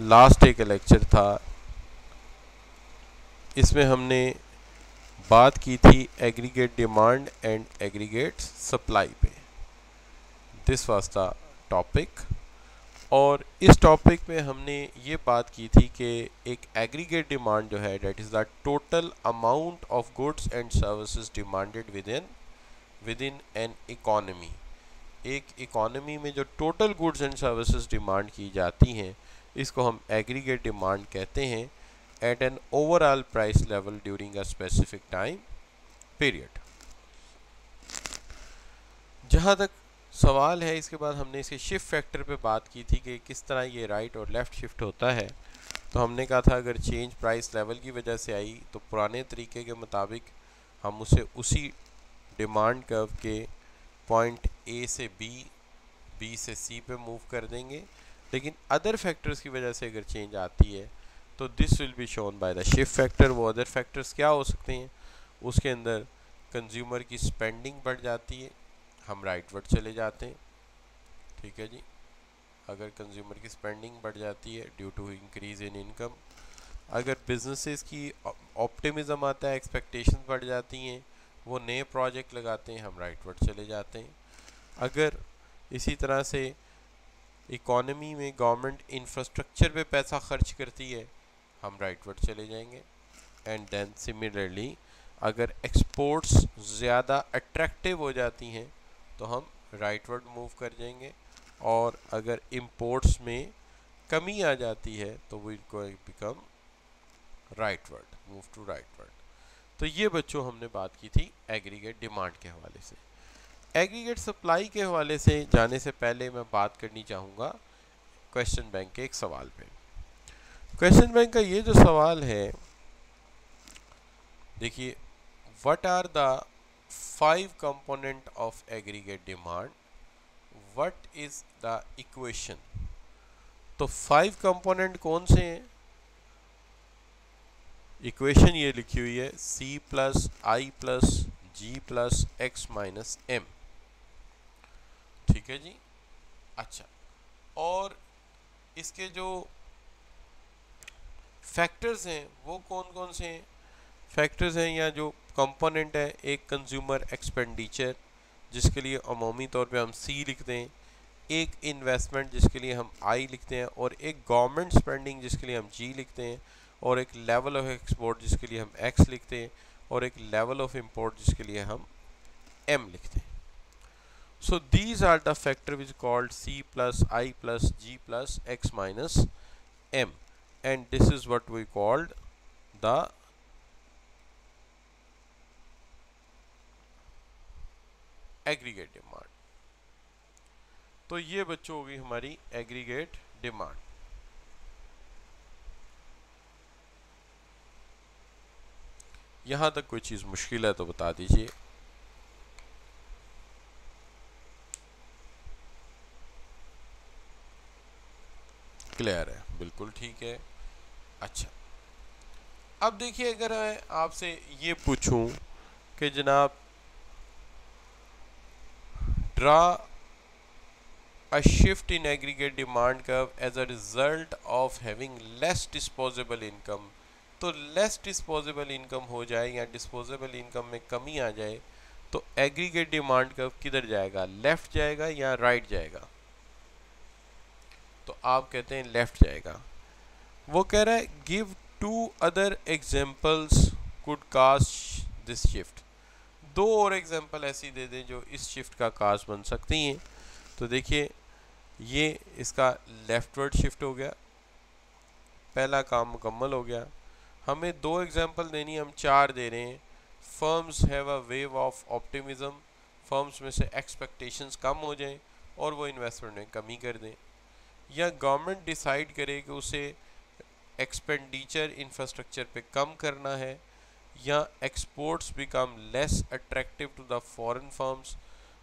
Last एक lecture था। इसमें हमने बात की थी aggregate demand and aggregate supply पे। दिस वाज द टॉपिक और इस टॉपिक में हमने ये बात की थी कि एक एग्रीगेट डिमांड जो है that is the total amount of goods and services demanded within within an economy एक इकॉनमी में जो total goods and services demand की जाती हैं इसको हम एग्रीगेट डिमांड कहते हैं at an overall price level during a specific time period जहाँ तक सवाल है, इसके बाद हमने इसके शिफ्ट फैक्टर पे बात की थी कि किस तरह ये राइट और लेफ़्ट शिफ्ट होता है। तो हमने कहा था अगर चेंज प्राइस लेवल की वजह से आई तो पुराने तरीके के मुताबिक हम उसे उसी डिमांड कर्व के पॉइंट ए से बी बी से सी पे मूव कर देंगे। लेकिन अदर फैक्टर्स की वजह से अगर चेंज आती है तो this will be shown by the shift factor वो अदर फैक्टर्स क्या हो सकते हैं? उसके अंदर कंज्यूमर की स्पेंडिंग बढ़ जाती है, हम राइट वर्ड चले जाते हैं। ठीक है जी? अगर कंज्यूमर की स्पेंडिंग बढ़ जाती है due to increase in income अगर बिजनेसेस की ऑप्टिमिज्म आता है एक्सपेक्टेशन बढ़ जाती हैं, वो नए प्रोजेक्ट लगाते हैं, हम राइट वर्ड चले जाते हैं। अगर इसी तरह से इकोनॉमी में गवर्नमेंट इंफ्रास्ट्रक्चर पे पैसा खर्च करती है, हम राइट वर्ड चले जाएँगे। एंड देन सिमिलरली अगर एक्सपोर्ट्स ज़्यादा अट्रैक्टिव हो जाती हैं तो हम राइट वर्ड मूव कर जाएँगे। और अगर इम्पोर्ट्स में कमी आ जाती है तो वी को become rightward move to rightward तो ये बच्चों हमने बात की थी एग्रीगेट डिमांड के हवाले से। एग्रीगेट सप्लाई के हवाले से जाने से पहले मैं बात करनी चाहूँगा क्वेश्चन बैंक के एक सवाल पे। क्वेश्चन बैंक का ये जो सवाल है, देखिए what are the five component of aggregate demand what is the equation तो फाइव कंपोनेंट कौन से हैं? इक्वेशन ये लिखी हुई है, c plus I plus G plus X minus M ठीक है जी। अच्छा और इसके जो फैक्टर्स हैं, वो कौन कौन से हैं? फैक्टर्स हैं या जो कंपोनेंट है, एक कंज्यूमर एक्सपेंडिचर जिसके लिए अमूमी तौर पे हम सी लिखते हैं, एक इन्वेस्टमेंट जिसके लिए हम आई लिखते हैं, और एक गवर्नमेंट स्पेंडिंग जिसके लिए हम जी लिखते हैं, और एक लेवल ऑफ़ एक्सपोर्ट जिसके लिए हम एक्स लिखते हैं, और एक लेवल ऑफ़ इम्पोर्ट जिसके लिए हम एम लिखते हैं। So these are the factor which called C plus I plus G plus X minus M and this is what we called the aggregate demand तो ये बच्चों होगी हमारी एग्रीगेट डिमांड यहाँ तक कोई चीज़ मुश्किल है तो बता दीजिए। क्लियर है। बिल्कुल ठीक है। अच्छा। अब देखिए, अगर मैं आपसे ये पूछूँ कि जनाब, draw a shift in aggregate demand curve as a result of having less disposable income तो लेस डिस्पोजेबल इनकम हो जाए या डिस्पोजेबल इनकम में कमी आ जाए तो एग्रीगेट डिमांड कर्व किधर जाएगा? लेफ़्ट जाएगा या राइट जाएगा? तो आप कहते हैं लेफ़्ट जाएगा। वो कह रहा है give two other examples could cause this shift दो और एग्ज़ाम्पल ऐसी दे दें जो इस शिफ्ट का काज बन सकती हैं। तो देखिए, ये इसका लेफ्टवर्ड शिफ्ट हो गया। पहला काम मुकम्मल हो गया। हमें दो एग्ज़ाम्पल देनी, हम चार दे रहे हैं। Firms have a wave of optimism firms में से एक्सपेक्टेशंस कम हो जाएँ और वो इन्वेस्टमेंट में कमी कर दें। या गवर्नमेंट डिसाइड करे कि उसे एक्सपेंडिचर इंफ्रास्ट्रक्चर पे कम करना है, या exports become less attractive to the foreign firms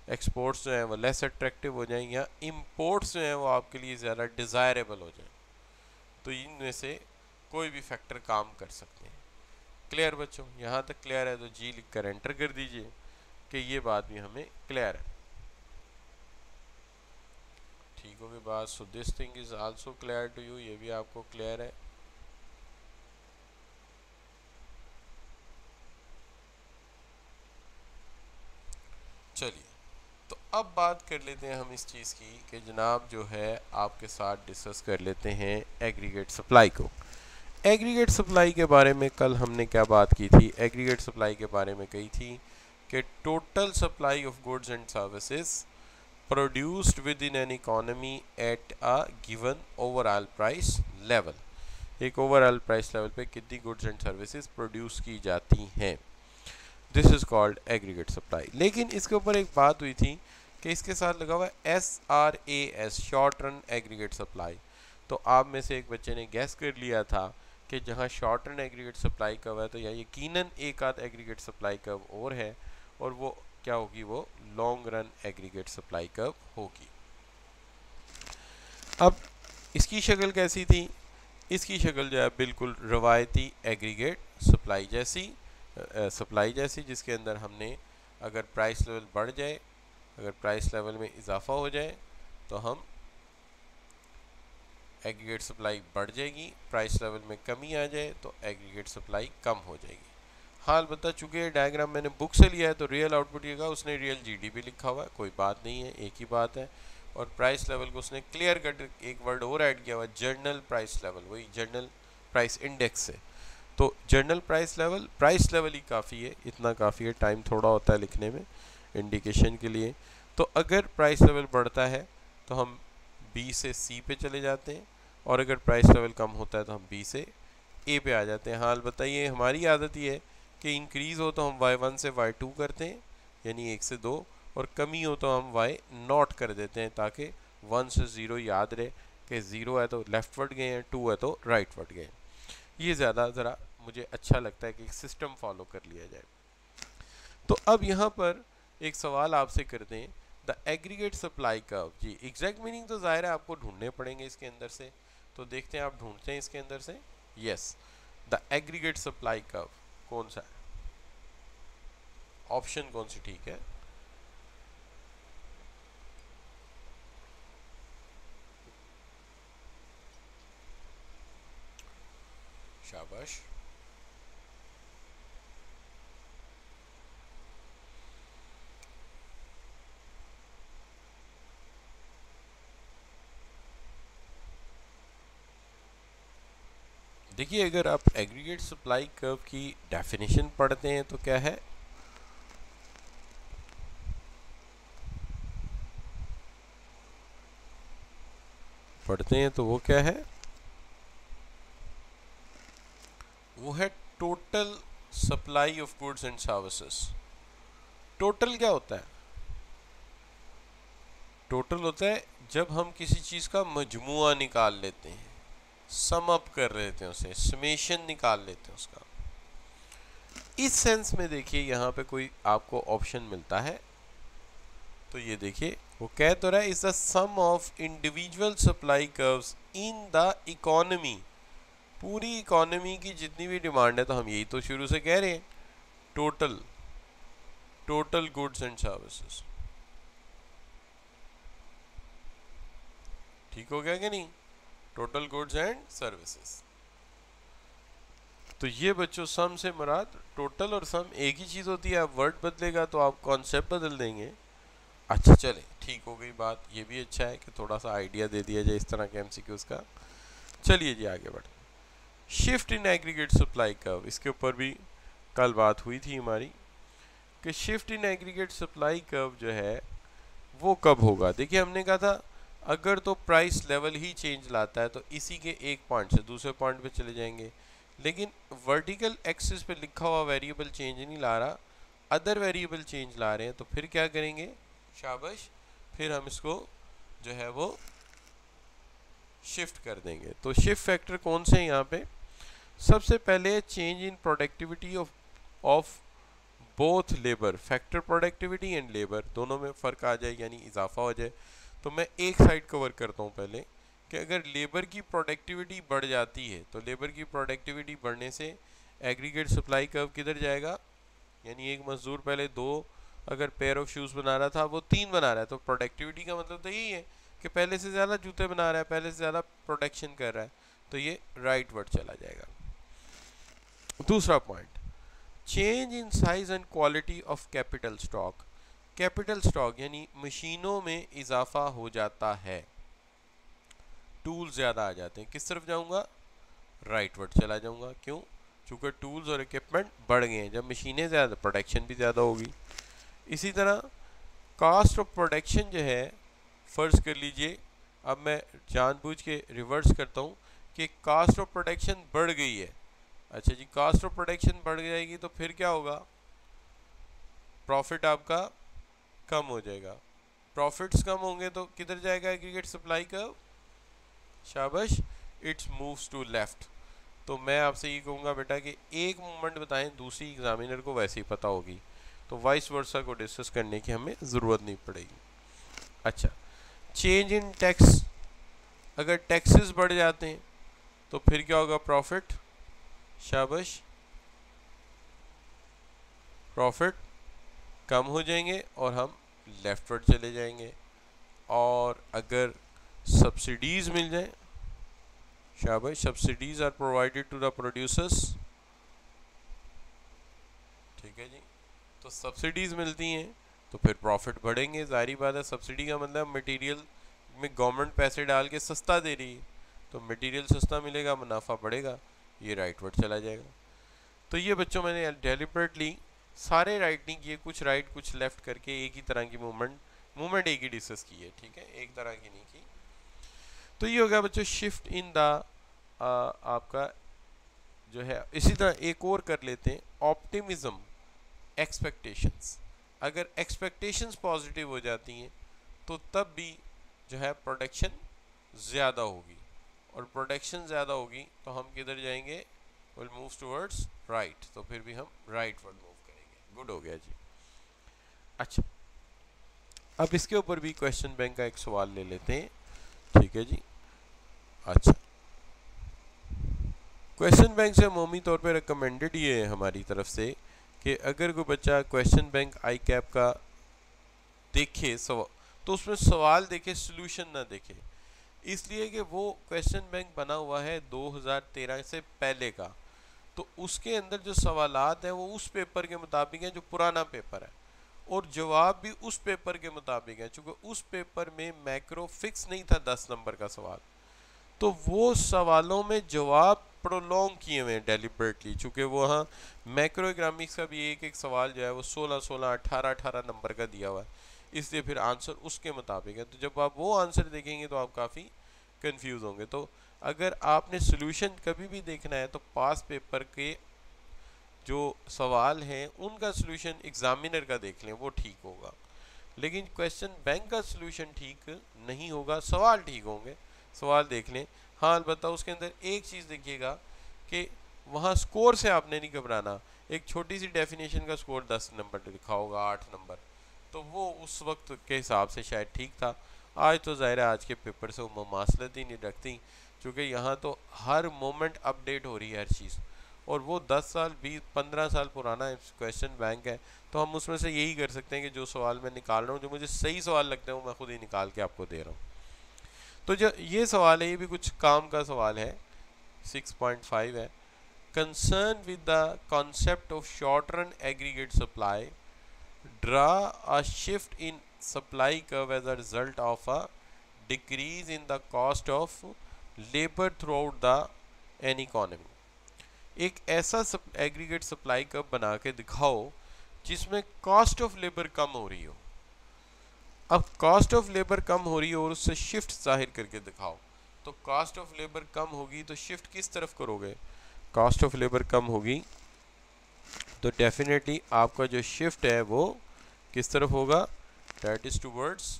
exports जो हैं वो लेस अट्रैक्टिव हो जाएँ, या इम्पोर्ट्स जो हैं वो आपके लिए ज़्यादा डिज़ायरेबल हो जाएँ। तो इनमें से कोई भी फैक्टर काम कर सकते हैं। क्लियर बच्चों, यहाँ तक क्लियर है तो जी लिख कर एंटर कर दीजिए कि ये बात भी हमें क्लियर है। ठीक होगी बात। So this thing is also clear to you ये भी आपको क्लियर है। चलिए तो अब बात कर लेते हैं हम इस चीज़ की कि जनाब जो है आपके साथ डिस्कस कर लेते हैं एग्रीगेट सप्लाई को। एग्रीगेट सप्लाई के बारे में कल हमने क्या बात की थी? एग्रीगेट सप्लाई के बारे में कही थी कि total supply of goods and services within an economy at a given overall price level एक ओवरऑल प्राइस लेवल पे कितनी गुड्स एंड सर्विसेज़ प्रोड्यूस की जाती हैं? This is called aggregate supply लेकिन इसके ऊपर एक बात हुई थी कि इसके साथ लगा हुआ S R A S short run aggregate supply तो आप में से एक बच्चे ने गैस कर लिया था कि जहाँ शॉर्ट रन एग्रीगेट सप्लाई कब है तो यह यकीनन एक आध एग्रीगेट सप्लाई कव और है और वो क्या होगी वो? लॉन्ग रन एग्रीगेट सप्लाई कव होगी। अब इसकी शक्ल कैसी थी? इसकी शक्ल जो है बिल्कुल रवायती एग्रीगेट सप्लाई जैसी सप्लाई जैसी, जिसके अंदर हमने अगर प्राइस लेवल बढ़ जाए, अगर प्राइस लेवल में इजाफा हो जाए तो हम एग्रीगेट सप्लाई बढ़ जाएगी प्राइस लेवल में कमी आ जाए तो एग्रीगेट सप्लाई कम हो जाएगी। हाल बता चुके हैं डायग्राम मैंने बुक से लिया है तो रियल आउटपुट ये कहा, उसने रियल जीडीपी लिखा हुआ है, कोई बात नहीं है, एक ही बात है। और प्राइस लेवल को उसने क्लियर कट एक वर्ड और ऐड किया हुआ जर्नल प्राइस लेवल वही जर्नल प्राइस इंडेक्स से। तो general price level price level ही काफ़ी है, इतना काफ़ी है टाइम थोड़ा होता है लिखने में इंडिकेशन के लिए। तो अगर प्राइस लेवल बढ़ता है तो हम बी से सी पे चले जाते हैं, और अगर प्राइस लेवल कम होता है तो हम बी से ए पे आ जाते हैं। हाल बताइए, हमारी आदत ये है कि इंक्रीज़ हो तो हम वाई वन से वाई टू करते हैं, यानी एक से दो, और कमी हो तो हम वाई नॉट कर देते हैं ताकि वन से ज़ीरो याद रहे कि ज़ीरो है तो लेफ़्ट वर्ड गए हैं टू है तो राइट वर्ड गए ये ज़्यादा ज़रा मुझे अच्छा लगता है कि एक सिस्टम फॉलो कर लिया जाए। तो अब यहाँ पर एक सवाल आपसे करते हैं द एग्रीगेट सप्लाई कर्व जी एग्जैक्ट मीनिंग तो ज़ाहिर है आपको ढूँढने पड़ेंगे इसके अंदर से। तो देखते हैं आप ढूंढते हैं इसके अंदर से? Yes the aggregate supply curve कौन सा है? ऑप्शन कौन सी ठीक है? शाबाश। देखिए, अगर आप एग्रीगेट सप्लाई कर्व की डेफिनेशन पढ़ते हैं तो क्या है? पढ़ते हैं तो वो क्या है? वो है total supply of goods and services total क्या होता है? टोटल होता है जब हम किसी चीज़ का मजमुआ निकाल लेते हैं। सम अप कर रहे थे उसे समेशन निकाल लेते हैं उसका। इस सेंस में देखिए, यहाँ पे कोई आपको ऑप्शन मिलता है तो ये देखिए, वो कह तो रहा है is the sum of individual supply curves in the economy पूरी इकोनॉमी की जितनी भी डिमांड है तो हम यही तो शुरू से कह रहे हैं। Total total goods and services ठीक हो गया कि नहीं? टोटल गुड्स एंड सर्विसेज़ तो ये बच्चों सम से मुराद टोटल और सम एक ही चीज़ होती है, आप वर्ड बदलेगा तो आप कॉन्सेप्ट बदल देंगे। अच्छा चले, ठीक हो गई बात, ये भी अच्छा है कि थोड़ा सा आइडिया दे दिया जाए इस तरह के एमसीक्यूज का। चलिए जी, आगे बढ़ shift in aggregate supply curve इसके ऊपर भी कल बात हुई थी हमारी कि shift in aggregate supply curve जो है, वो कब होगा? देखिए, हमने कहा था अगर तो प्राइस लेवल ही चेंज लाता है तो इसी के एक पॉइंट से दूसरे पॉइंट पे चले जाएँगे। लेकिन वर्टिकल एक्सिस पे लिखा हुआ वेरिएबल चेंज नहीं ला रहा अदर वेरिएबल चेंज ला रहे हैं तो फिर क्या करेंगे? शाबाश। फिर हम इसको जो है वो शिफ्ट कर देंगे। तो शिफ्ट फैक्टर कौन से हैं यहाँ पे? सबसे पहले change in productivity of of both labour factor productivity and labour दोनों में फ़र्क आ जाए, यानी इजाफा हो जाए। तो मैं एक साइड कवर करता हूँ पहले, कि अगर लेबर की प्रोडक्टिविटी बढ़ जाती है तो लेबर की प्रोडक्टिविटी बढ़ने से एग्रीगेट सप्लाई कर्व किधर जाएगा? यानी एक मजदूर पहले दो, अगर पेयर ऑफ़ शूज़ बना रहा था, वो तीन बना रहा है तो प्रोडक्टिविटी का मतलब तो यही है कि पहले से ज़्यादा जूते बना रहा है, पहले से ज़्यादा प्रोडक्शन कर रहा है तो ये राइट वर्ड चला जाएगा। दूसरा point change in size and quality of capital stock capital stock यानी मशीनों में इजाफा हो जाता है। टूल ज़्यादा आ जाते हैं। किस तरफ़ जाऊँगा? राइट वर्ड चला जाऊँगा। क्यों? चूँकि टूल्स और इक्विपमेंट बढ़ गए हैं। जब मशीनें ज़्यादा, प्रोडक्शन भी ज़्यादा होगी। इसी तरह कास्ट ऑफ़ प्रोडक्शन जो है, फ़र्ज़ कर लीजिए, अब मैं जानबूझ के रिवर्स करता हूँ कि कास्ट ऑफ़ प्रोडक्शन बढ़ गई है। अच्छा जी, कास्ट ऑफ़ प्रोडक्शन बढ़ जाएगी तो फिर क्या होगा? प्रॉफिट आपका कम हो जाएगा। प्रॉफिट्स कम होंगे तो किधर जाएगा एग्रीगेट सप्लाई का? शाबाश। इट्स मूव्स टू लेफ़्ट तो मैं आपसे ये कहूँगा बेटा कि एक मूवमेंट बताएँ, दूसरी एग्जामिनर को वैसे ही पता होगी। तो वाइस वर्सा को डिस्कस करने की हमें ज़रूरत नहीं पड़ेगी। अच्छा चेंज इन टैक्स अगर टैक्सेस बढ़ जाते हैं तो फिर क्या होगा प्रॉफिट शाबाश। प्रॉफिट कम हो जाएँगे और हम लेफ़्ट वर्ड चले जाएँगे। और अगर सब्सिडीज़ मिल जाए, शाबाश subsidies are provided to the producers ठीक है जी। तो सब्सिडीज़ मिलती हैं तो फिर प्रॉफिट बढ़ेंगे। जारी बात है सब्सिडी का मतलब मटेरियल में गवर्नमेंट पैसे डाल के सस्ता दे रही है। तो मटेरियल सस्ता मिलेगा, मुनाफा बढ़ेगा, ये राइट वर्ड चला जाएगा। तो ये बच्चों मैंने डेलिबरेटली सारे राइट नहीं किए कुछ राइट, कुछ लेफ़्ट करके एक ही तरह की मूवमेंट मूवमेंट एक ही डिस्कस की है, ठीक है? एक तरह की नहीं की। तो ये हो गया बच्चों शिफ्ट इन द आपका जो है, इसी तरह एक और कर लेते हैं ऑप्टिमिज्म एक्सपेक्टेशंस अगर एक्सपेक्टेशंस पॉजिटिव हो जाती हैं तो तब भी जो है प्रोडक्शन ज़्यादा होगी। और प्रोडक्शन ज़्यादा होगी तो हम किधर जाएँगे? विल मूव टूवर्ड्स राइट तो फिर भी हम राइट वर्ड मूव करेंगे गुड हो गया जी। अच्छा अब इसके ऊपर भी क्वेश्चन बैंक का एक सवाल ले लेते हैं। ठीक है जी। अच्छा। क्वेश्चन बैंक से मोमी तौर पे रिकमेंडेड ये है हमारी तरफ़ से कि अगर कोई बच्चा क्वेश्चन बैंक आई कैप का देखे सवाल तो उसमें सवाल देखे सोल्यूशन ना देखे। इसलिए कि वो क्वेश्चन बैंक बना हुआ है 2013 से पहले का। तो उसके अंदर जो सवाल हैं वो उस पेपर के मुताबिक हैं जो पुराना पेपर है। और जवाब भी उस पेपर के मुताबिक है, चूँकि उस पेपर में मैक्रो फिक्स नहीं था दस नंबर का सवाल। तो वो सवालों में जवाब प्रोलॉन्ग किए हुए हैं डेलिबरेटली चूँकि वो हाँ मैक्रो इकनॉमिक्स का भी एक एक सवाल जो है वो सोलह सोलह अठारह अठारह नंबर का दिया हुआ है। इसलिए फिर आंसर उसके मुताबिक है। तो जब आप वो आंसर देखेंगे तो आप काफ़ी कन्फ्यूज़ होंगे। तो अगर आपने सोल्यूशन कभी भी देखना है तो पास पेपर के जो सवाल हैं, उनका सोल्यूशन एग्जामिनर का देख लें, वो ठीक होगा। लेकिन क्वेश्चन बैंक का सोल्यूशन ठीक नहीं होगा, सवाल ठीक होंगे। सवाल देख लें। हाँ अलबत् उसके अंदर एक चीज़ देखिएगा कि वहाँ स्कोर से आपने नहीं घबराना। एक छोटी सी डेफिनेशन का स्कोर दस नंबर लिखा होगा, आठ नंबर तो वो उस वक्त के हिसाब से शायद ठीक था। आज तो ज़ाहिर आज के पेपर से वो ममासलत ही नहीं रखती। क्योंकि यहाँ तो हर मोमेंट अपडेट हो रही है हर चीज़। और वो दस साल, बीस, पंद्रह साल पुराना क्वेश्चन बैंक है तो हम उसमें से यही कर सकते हैं कि जो सवाल मैं निकाल रहा हूँ, जो मुझे सही सवाल लगता है, वो मैं खुद ही निकाल के आपको दे रहा हूँ। तो जो ये सवाल है, ये भी कुछ काम का सवाल है 6.5 है। Concern with the concept of short run aggregate supply draw a shift in supply curve as a result of a decrease in the cost of labour throughout the an economy एक ऐसा एग्रीगेट सप्लाई कर्व बना के दिखाओ, जिसमें cost of labour कम हो रही हो। अब कॉस्ट ऑफ़ लेबर कम हो रही हो और उससे शिफ्ट ज़ाहिर करके दिखाओ। तो कॉस्ट ऑफ़ लेबर कम होगी तो शिफ्ट किस तरफ़ करोगे? कॉस्ट ऑफ़ लेबर कम होगी तो डेफिनेटली आपका जो शिफ्ट है वो किस तरफ़ होगा? डेट इज़ टू वर्ड्स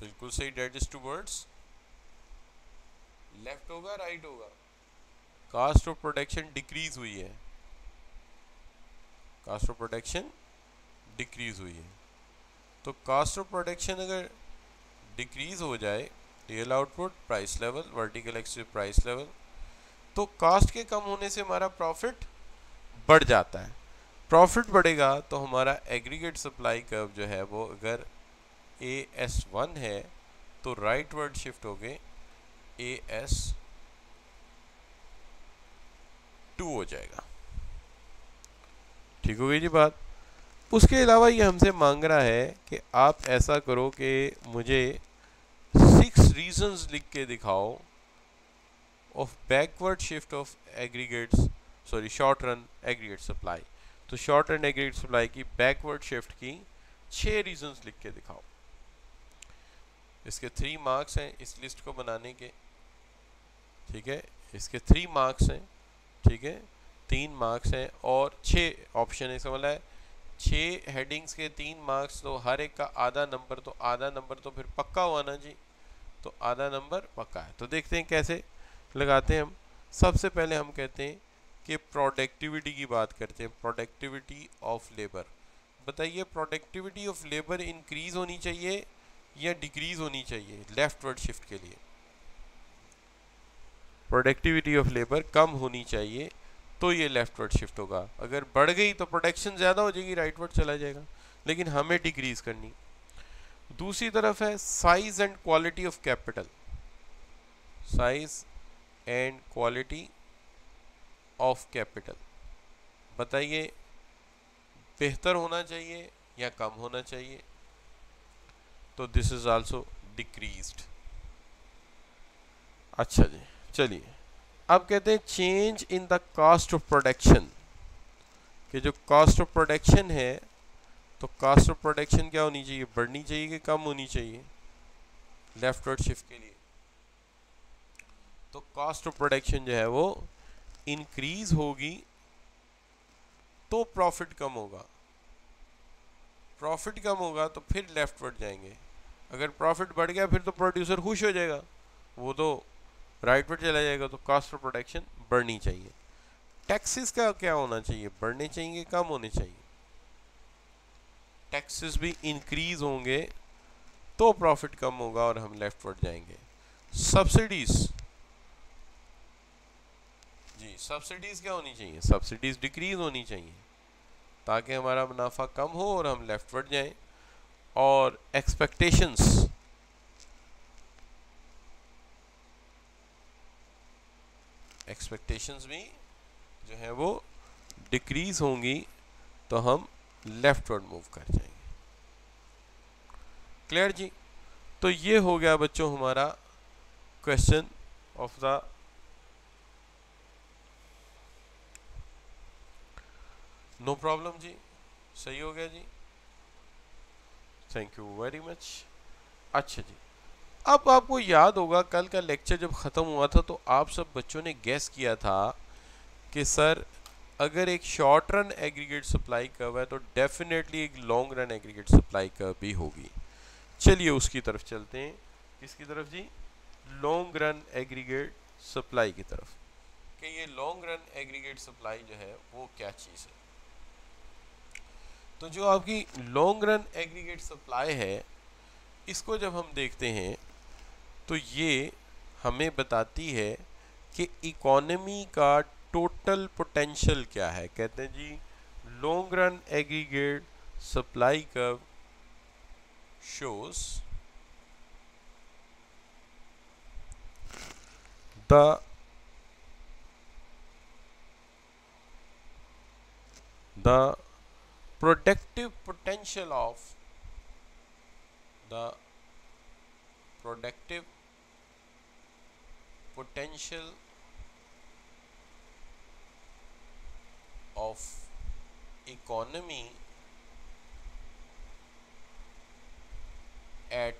बिल्कुल सही that is towards. Left होगा राइट होगा। कास्ट ऑफ़ प्रोडक्शन डिक्रीज हुई है। कास्ट ऑफ़ प्रोडक्शन डिक्रीज़ हुई है। तो कास्ट ऑफ़ प्रोडक्शन अगर डिक्रीज़ हो जाए real output price level vertical axis price level तो कास्ट के कम होने से हमारा प्रॉफिट बढ़ जाता है। प्रॉफिट बढ़ेगा तो हमारा एग्रीगेट सप्लाई कर्व जो है वो अगर ए एस वन है तो राइट वर्ड शिफ्ट हो गए ए एस टू हो जाएगा। ठीक हो गई जी बात? उसके अलावा ये हमसे मांग रहा है कि आप ऐसा करो कि मुझे सिक्स रीजंस लिख के दिखाओ of backward shift of aggregates sorry short run aggregate supply तो शॉर्ट रन एग्रीगेट सप्लाई की बैकवर्ड शिफ्ट की छह रीजंस लिख के दिखाओ। इसके थ्री मार्क्स हैं इस लिस्ट को बनाने के। ठीक है? इसके थ्री मार्क्स हैं। ठीक है? तीन मार्क्स हैं और छः ऑप्शन है। इसका मतलब है छः हेडिंग्स के तीन मार्क्स तो हर एक का आधा नंबर तो आधा नंबर तो फिर पक्का हुआ ना जी? तो आधा नंबर पक्का है। तो देखते हैं कैसे लगाते हैं हम। सबसे पहले हम कहते हैं कि प्रोडक्टिविटी की बात करते हैं। प्रोडक्टिविटी ऑफ़ लेबर बताइए प्रोडक्टिविटी ऑफ़ लेबर इंक्रीज होनी चाहिए या डिक्रीज होनी चाहिए लेफ़्ट वर्ड शिफ्ट के लिए। प्रोडक्टिविटी ऑफ़ लेबर कम होनी चाहिए तो ये लेफ़्ट वर्ड शिफ्ट होगा। अगर बढ़ गई तो प्रोडक्शन ज़्यादा हो जाएगी राइट वर्ड चला जाएगा। लेकिन हमें डिक्रीज करनी। दूसरी तरफ़ है size and quality of capital size and quality of capital बताइए, बेहतर होना चाहिए या कम होना चाहिए? तो दिस इज़ आल्सो डिक्रीज्ड अच्छा जी, चलिए। अब कहते हैं change in the cost of production कि जो कॉस्ट ऑफ़ प्रोडक्शन है तो कास्ट ऑफ़ प्रोडक्शन क्या होनी चाहिए? बढ़नी चाहिए कि कम होनी चाहिए? लेफ़्ट वर्ड शिफ्ट के लिए। तो कास्ट ऑफ़ प्रोडक्शन जो है वो इंक्रीज होगी तो प्रॉफिट कम होगा। प्रॉफिट कम होगा तो फिर लेफ़्ट वर्ड जाएँगे। अगर प्रॉफिट बढ़ गया, फिर तो प्रोड्यूसर खुश हो जाएगा। वो तो राइट पर चला जाएगा तो कॉस्ट ऑफ़ प्रोडक्शन बढ़नी चाहिए। टैक्सेस का क्या होना चाहिए? बढ़ने चाहिए, कम होने चाहिए? टैक्सेस भी इंक्रीज होंगे तो प्रॉफिट कम होगा और हम लेफ़्ट वर्ड जाएँगे। सब्सिडीज जी सब्सिडीज क्या होनी चाहिए? सब्सिडीज डिक्रीज होनी चाहिए, ताकि हमारा मुनाफा कम हो और हम लेफ़्ट वर्ड जाएँ। और एक्सपेक्टेशंस एक्सपेक्टेशंस भी जो है वो डिक्रीज होंगी तो हम लेफ़्ट वर्ड मूव कर जाएँगे. क्लियर जी? तो ये हो गया बच्चों हमारा question of the no problem जी? सही हो गया जी? थैंक यू वेरी मच अच्छा जी। अब आपको याद होगा, कल का लेक्चर जब ख़त्म हुआ था तो आप सब बच्चों ने गैस किया था कि सर, अगर एक short run aggregate supply curve है तो डेफिनेटली एक long run aggregate supply curve भी होगी। चलिए उसकी तरफ़ चलते हैं। किसकी तरफ़ जी? लॉन्ग रन एग्रीगेट सप्लाई की तरफ़। कि ये लॉन्ग रन एग्रीगेट सप्लाई जो है, वो क्या चीज़ है? तो जो आपकी लॉन्ग रन एग्रीगेट सप्लाई है, इसको जब हम देखते हैं तो ये हमें बताती है कि इकोनॉमी का टोटल पोटेंशियल क्या है। कहते हैं जी long run aggregate supply curve shows the the productive potential of the productive potential of economy at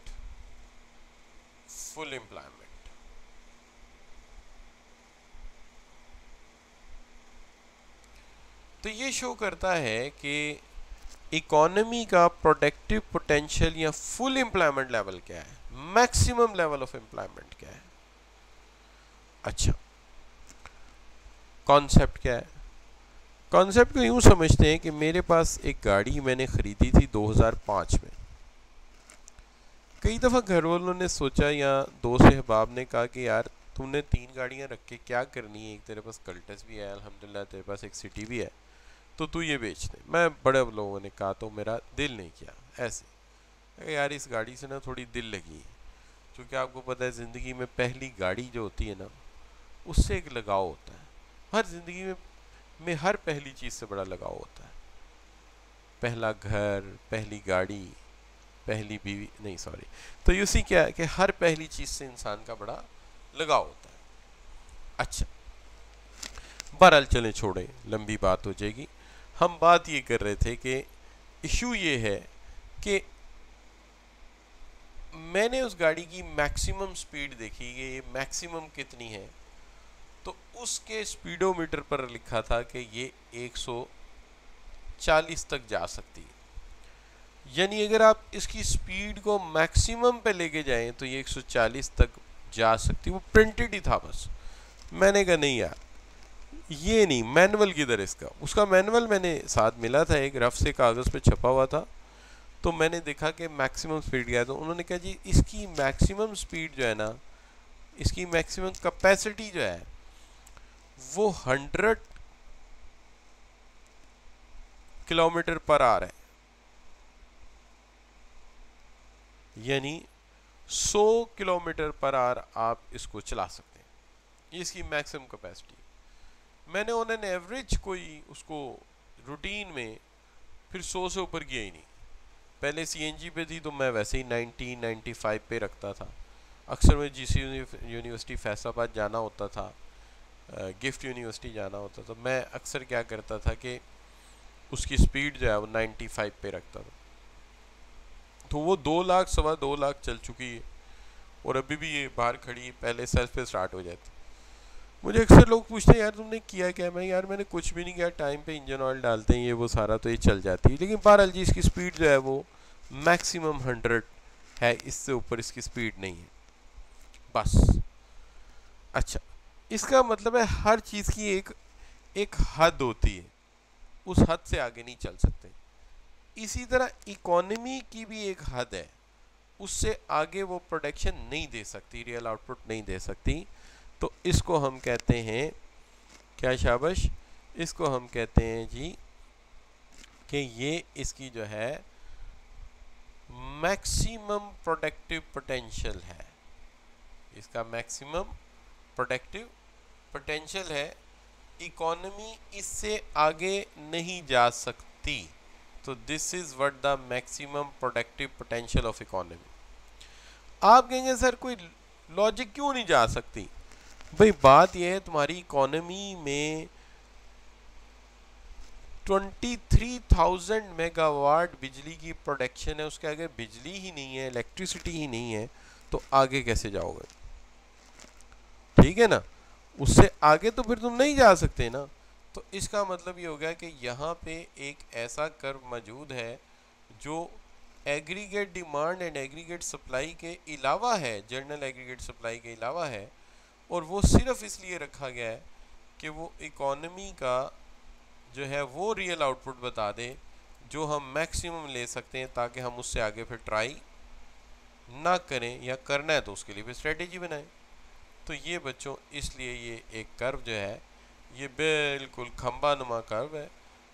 full employment तो ये शो करता है कि इकोनॉमी का प्रोडक्टिव पोटेंशियल या फुल एम्प्लॉयमेंट लेवल क्या है? मैक्सिमम लेवल ऑफ़ एम्प्लॉयमेंट क्या है? अच्छा कॉन्सेप्ट क्या है? कॉन्सेप्ट को यूँ समझते हैं कि मेरे पास एक गाड़ी मैंने ख़रीदी थी 2005 में। कई दफ़ा घर वालों ने सोचा या दोस्त अहबाब ने कहा कि यार तुमने तीन गाड़ियाँ रख के क्या करनी है? एक तेरे पास कल्टस भी है, अल्हम्दुलिल्लाह, तेरे पास एक सिटी भी है। तो तू ये बेच दे। मैं बड़े लोगों ने कहा तो मेरा दिल नहीं किया। ऐसे। यार, इस गाड़ी से ना थोड़ी दिल लगी क्योंकि आपको पता है, ज़िंदगी में पहली गाड़ी जो होती है ना, उससे एक लगाव होता है। हर ज़िंदगी में में हर पहली चीज़ से बड़ा लगाव होता है। पहला घर, पहली गाड़ी, पहली बीवी, नहीं सॉरी तो यूसी क्या है कि हर पहली चीज़ से इंसान का बड़ा लगाव होता है। अच्छा। बहरहाल चलें, छोड़ें। लंबी बात हो जाएगी। हम बात ये कर रहे थे कि इशू ये है कि मैंने उस गाड़ी की मैक्सिमम स्पीड देखी, कि ये मैक्सिमम कितनी है? तो उसके स्पीडोमीटर पर लिखा था कि ये 140 तक जा सकती है। यानी अगर आप इसकी स्पीड को मैक्सिमम पे लेके जाएँ तो ये 140 तक जा सकती वो प्रिंटेड ही था बस। मैंने कहा, नहीं यार ये नहीं मैनुअल किधर इसका? उसका मैनुअल मैंने साथ मिला था, एक रफ से कागज़ पे छपा हुआ था। तो मैंने देखा कि मैक्सिमम स्पीड गया तो उन्होंने कहा, जी, इसकी मैक्सिमम स्पीड जो है ना, इसकी मैक्सिमम कैपेसिटी जो है, वो हंड्रेड किलोमीटर पर आर है। यानी 100 किलोमीटर पर आर आप इसको चला सकते हैं। ये इसकी मैक्सिमम कैपेसिटी मैंने ऑन एवरेज कोई उसको रूटीन में फिर सौ से ऊपर किया ही नहीं। पहले सीएनजी पे थी तो मैं वैसे ही 90 95 पे रखता था। अक्सर मैं जीसी यूनिवर्सिटी फैसलाबाद जाना होता था गिफ्ट यूनिवर्सिटी जाना होता था, मैं अक्सर क्या करता था कि उसकी स्पीड जो है वो 95 पे रखता था। तो वो दो लाख, सवा दो लाख चल चुकी है और अभी भी ये बाहर खड़ी पहले सेल्फ पे स्टार्ट हो जाती। मुझे अक्सर लोग पूछते हैं, यार, तुमने किया क्या? मैं, यार, मैंने कुछ भी नहीं किया। टाइम पे इंजन ऑयल डालते हैं, ये वो सारा तो ये चल जाती है। लेकिन बहरहाल जी, इसकी स्पीड जो है वो मैक्सिमम हंड्रेड है, इससे ऊपर इसकी स्पीड नहीं है। बस। अच्छा इसका मतलब है हर चीज़ की एक एक हद होती है। उस हद से आगे नहीं चल सकते। इसी तरह इकोनॉमी की भी एक हद है। उससे आगे वो प्रोडक्शन नहीं दे सकती, रियल आउटपुट नहीं दे सकती। तो इसको हम कहते हैं, क्या शाबाश? इसको हम कहते हैं जी कि ये इसकी जो है मैक्सिमम प्रोडक्टिव पोटेंशियल है। इसका मैक्सिमम प्रोडक्टिव पोटेंशियल है। इकोनॉमी इससे आगे नहीं जा सकती। तो this is what the maximum productive potential of economy आप कहेंगे, सर, कोई लॉजिक क्यों नहीं जा सकती? भाई बात यह है तुम्हारी इकोनॉमी में 23,000 मेगावाट बिजली की प्रोडक्शन है उसके आगे बिजली ही नहीं है इलेक्ट्रिसिटी ही नहीं है तो आगे कैसे जाओगे? ठीक है ना? उससे आगे तो फिर तुम नहीं जा सकते ना? तो इसका मतलब ये हो गया कि यहाँ पे एक ऐसा कर्व मौजूद है जो aggregate demand and aggregate supply के अलावा है जनरल एग्रीगेट सप्लाई के अलावा है और वो सिर्फ़ इसलिए रखा गया है कि वो इकोनॉमी का जो है वो रियल आउटपुट बता दे, जो हम मैक्सिमम ले सकते हैं ताकि हम उससे आगे फिर ट्राई ना करें या करना है तो उसके लिए भी स्ट्रेटेजी बनाएँ। तो ये बच्चों, इसलिए ये एक कर्व जो है, ये बिल्कुल खम्बा नुमा कर्व है।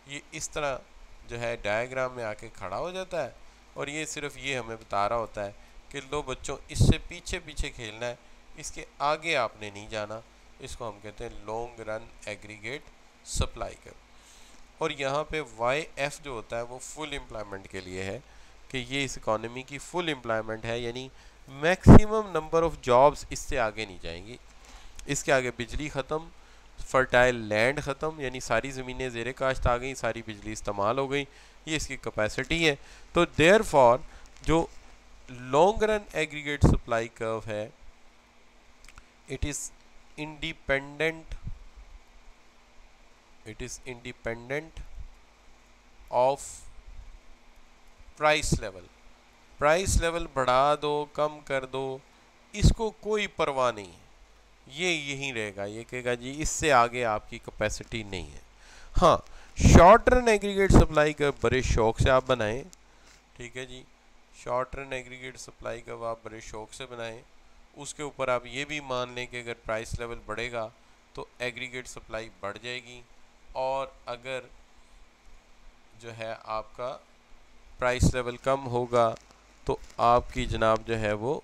ये इस तरह जो है डायग्राम में आके खड़ा हो जाता है और ये सिर्फ़ ये हमें बता रहा होता है कि लो बच्चों, इससे पीछे पीछे खेलना है। इसके आगे आपने नहीं जाना। इसको हम कहते हैं लॉन्ग रन एग्रीगेट सप्लाई कर। और यहाँ पे वाई एफ़ जो होता है वो फुल एम्प्लॉयमेंट के लिए है कि ये इस इकॉनमी की फुल एम्प्लॉयमेंट है, यानी मैक्सिमम नंबर ऑफ़ जॉब्स इससे आगे नहीं जाएँगी। इसके आगे बिजली ख़त्म फर्टाइल लैंड ख़त्म, यानी सारी ज़मीनें ज़ेर काश्त आ गई, सारी बिजली इस्तेमाल हो गई। ये इसकी कैपेसिटी है। तो देयर जो long run aggregate supply curve है it is independent, it is independent of price level price level बढ़ा दो, कम कर दो, इसको कोई परवाह नहीं है। ये यही रहेगा। ये कहेगा, जी, इससे आगे आपकी कैपेसिटी नहीं है। हाँ शॉर्ट रन एग्रीगेट सप्लाई का बड़े शौक से आप बनाएँ। ठीक है जी? शॉर्ट रन एग्रीगेट सप्लाई का आप बड़े शौक से बनाएँ। उसके ऊपर आप ये भी मान लें कि अगर प्राइस लेवल बढ़ेगा तो एग्रीगेट सप्लाई बढ़ जाएगी। और अगर जो है आपका प्राइस लेवल कम होगा तो आपकी जनाब जो है वो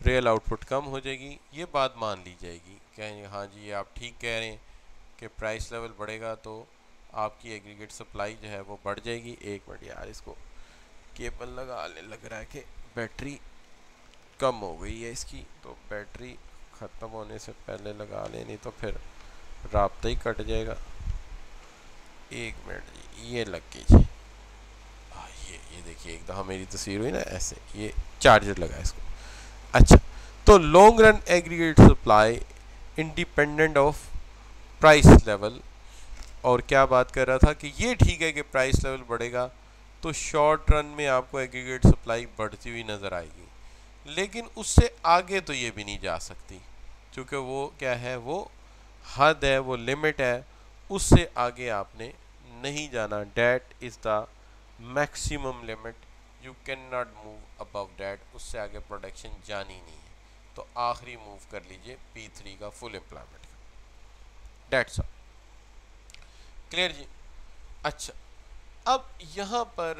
रियल आउटपुट कम हो जाएगी। ये बात मान ली जाएगी। कहेंगे हाँ जी, आप ठीक कह रहे हैं कि प्राइस लेवल बढ़ेगा तो आपकी एग्रीगेट सप्लाई जो है वो बढ़ जाएगी। एक मिनट यार, इसको केबल लगाने लग रहा है कि बैटरी कम हो गई है इसकी तो बैटरी ख़त्म होने से पहले लगा लेनी तो फिर रबता ही कट जाएगा। एक मिनट जी, ये लग गई जी। ये ये देखिए, एक दफ़ा मेरी तस्वीर हुई ना, ऐसे, ये चार्जर लगा इसको। अच्छा तो long run aggregate supply independent of price level और क्या बात कर रहा था कि ये ठीक है कि प्राइस लेवल बढ़ेगा तो शॉर्ट रन में आपको एग्रीगेट सप्लाई बढ़ती हुई नज़र आएगी। लेकिन उससे आगे तो ये भी नहीं जा सकती, क्योंकि वो क्या है, वो हद है, वो लिमिट है, उससे आगे आपने नहीं जाना। That is the maximum limit you can not move above that उससे आगे प्रोडक्शन जानी नहीं है। तो आखिरी मूव कर लीजिए पी थ्री का फुल एम्प्लॉयमेंट का। डैट्स क्लियर जी? अच्छा। अब यहाँ पर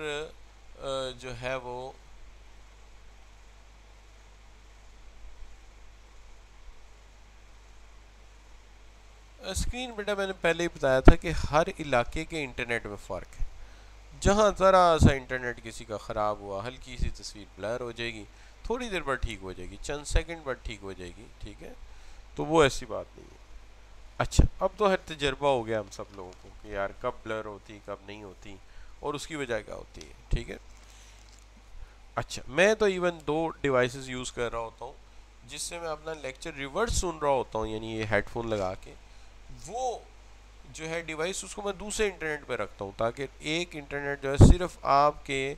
जो है वो स्क्रीन बेटा मैंने पहले ही बताया था कि हर इलाके के इंटरनेट में फ़र्क है। जहाँ ज़रा सा इंटरनेट किसी का ख़राब हुआ, हल्की सी तस्वीर ब्लर हो जाएगी, थोड़ी देर बाद ठीक हो जाएगी, चंद सेकंड बाद ठीक हो जाएगी, ठीक है? तो वो ऐसी बात नहीं है। अच्छा अब तो हर तजर्बा हो गया हम सब लोगों को कि यार कब ब्लर होती, कब नहीं होती और उसकी वजह क्या होती है, ठीक है? अच्छा मैं तो इवन दो डिवाइसेस यूज़ कर रहा होता हूँ, जिससे मैं अपना लेक्चर रिवर्स सुन रहा होता हूँ, यानी ये हेडफोन लगा के। वो जो है डिवाइस उसको मैं दूसरे इंटरनेट पे रखता हूँ, ताकि एक इंटरनेट जो है सिर्फ़ आपके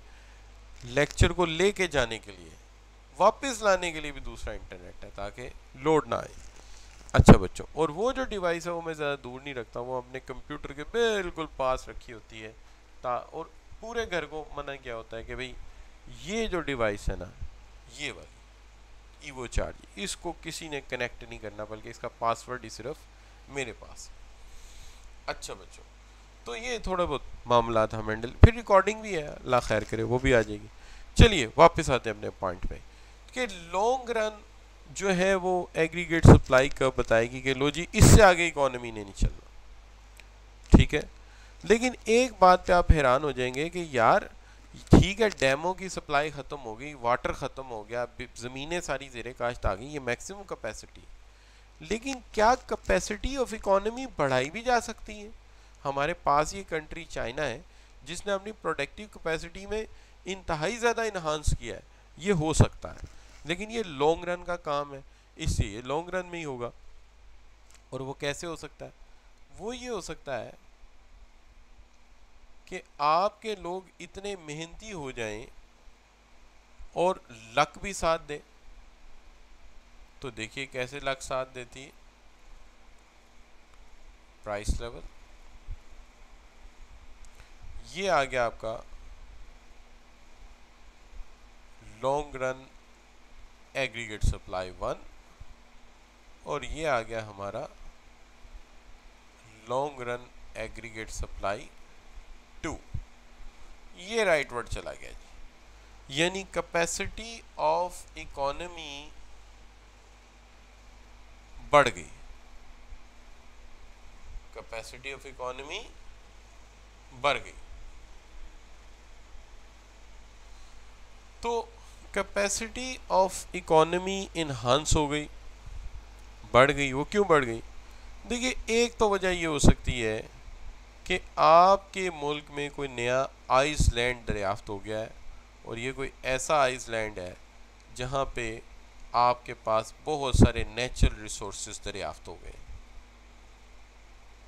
लेक्चर को ले लेके जाने के लिए, वापस लाने के लिए भी दूसरा इंटरनेट है, ताकि लोड ना आए। अच्छा बच्चों, और वो जो डिवाइस है वो मैं ज़्यादा दूर नहीं रखता वो अपने कंप्यूटर के बिल्कुल पास रखी होती है, ता, और पूरे घर को मना क्या होता है कि भाई, ये जो डिवाइस है ना, ये वाली, ईवो चार्ज इसको किसी ने कनेक्ट नहीं करना, बल्कि इसका पासवर्ड ही सिर्फ़ मेरे पास। अच्छा बच्चों तो ये थोड़ा बहुत मामला था मैंडल। फिर रिकॉर्डिंग भी है, अल्लाह खैर करे, वो भी आ जाएगी। चलिए, वापस आते हैं अपने पॉइंट पे। कि लॉन्ग रन जो है, वो एग्रीगेट सप्लाई कब बताएगी कि लो जी, इससे आगे इकोनॉमी ने नहीं चलना ठीक है? लेकिन एक बात पे आप हैरान हो जाएँगे कि यार, ठीक है डैमों की सप्लाई ख़त्म हो गई वाटर ख़त्म हो गया, ज़मीनें सारी जेर काश्त आ गई, ये मैक्सिमम कैपेसिटी लेकिन क्या कैपेसिटी ऑफ़ इकोनॉमी बढ़ाई भी जा सकती है? हमारे पास ये कंट्री चाइना है, जिसने अपनी प्रोडक्टिव कैपेसिटी में इंतहाई ज़्यादा इन्हांस किया है। ये हो सकता है। लेकिन ये लॉन्ग रन का काम है। इसलिए लॉन्ग रन में ही होगा। और वो कैसे हो सकता है? वो ये हो सकता है कि आपके लोग इतने मेहनती हो जाएँ और लक भी साथ दे। तो देखिए कैसे लक साथ देती है? प्राइस लेवल ये आ गया आपका long run aggregate supply one और ये आ गया हमारा long run aggregate supply two ये राइट वर्ड चला गया जी। यानी कैपेसिटी ऑफ़ इकोनॉमी बढ़ गई। कैपेसिटी ऑफ़ इकोनॉमी बढ़ गई। तो कैपेसिटी ऑफ़ इकोनॉमी इन्हांस हो गई, बढ़ गई। वो क्यों बढ़ गई? देखिए, एक तो वजह ये हो सकती है कि आपके मुल्क में कोई नया आइसलैंड दरियाफ्त हो गया है और ये कोई ऐसा आइसलैंड है जहाँ पे आपके पास बहुत सारे नेचुरल रिसोर्स दरियाफ्त हो गए।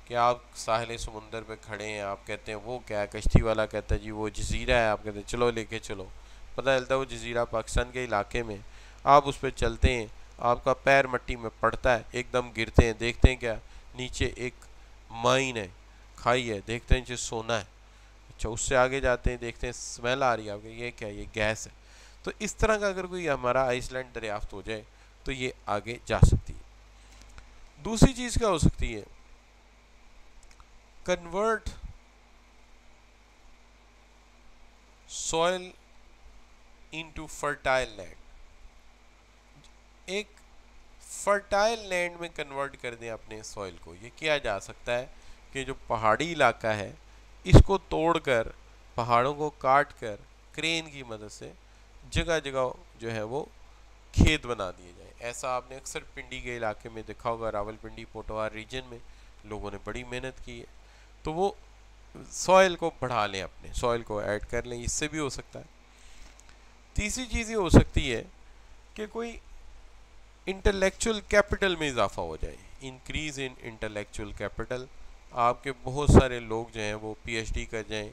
कि आप साहिल समुंदर पे खड़े हैं? आप कहते हैं, वो क्या है? कश्ती वाला कहता है, जी, वो जजीरा है। आप कहते हैं, चलो, लेके चलो। पता चलता है वो जजीरा पाकिस्तान के इलाके में आप उस पर चलते हैं, आपका पैर मट्टी में पड़ता है, एकदम गिरते हैं। देखते हैं क्या? नीचे एक माइन है, खाई है। देखते हैं जो सोना है। अच्छा उससे आगे जाते हैं, देखते हैं स्मेल आ रही है। आपके ये क्या ये गैस है। तो इस तरह का अगर कोई हमारा आइसलैंड दरियाफ्त हो जाए तो ये आगे जा सकती है। दूसरी चीज़ क्या हो सकती है? Convert soil into fertile land. एक फर्टाइल लैंड में कन्वर्ट कर दें अपने सॉइल को। ये किया जा सकता है कि जो पहाड़ी इलाका है, इसको तोड़कर, पहाड़ों को काट कर क्रेन की मदद से जगह जगह जो है वो खेत बना दिए जाए। ऐसा आपने अक्सर पिंडी के इलाके में देखा होगा, रावलपिंडी, पोटवार रीजन में लोगों ने बड़ी मेहनत की है। तो वो सॉइल को बढ़ा लें अपने सॉइल को ऐड कर लें, इससे भी हो सकता है। तीसरी चीज़ ये हो सकती है कि कोई इंटेलेक्चुअल कैपिटल में इजाफा हो जाए। इंक्रीज इन इंटेलेक्चुअल कैपिटल आपके बहुत सारे लोग जो हैं वो पीएचडी कर जाएँ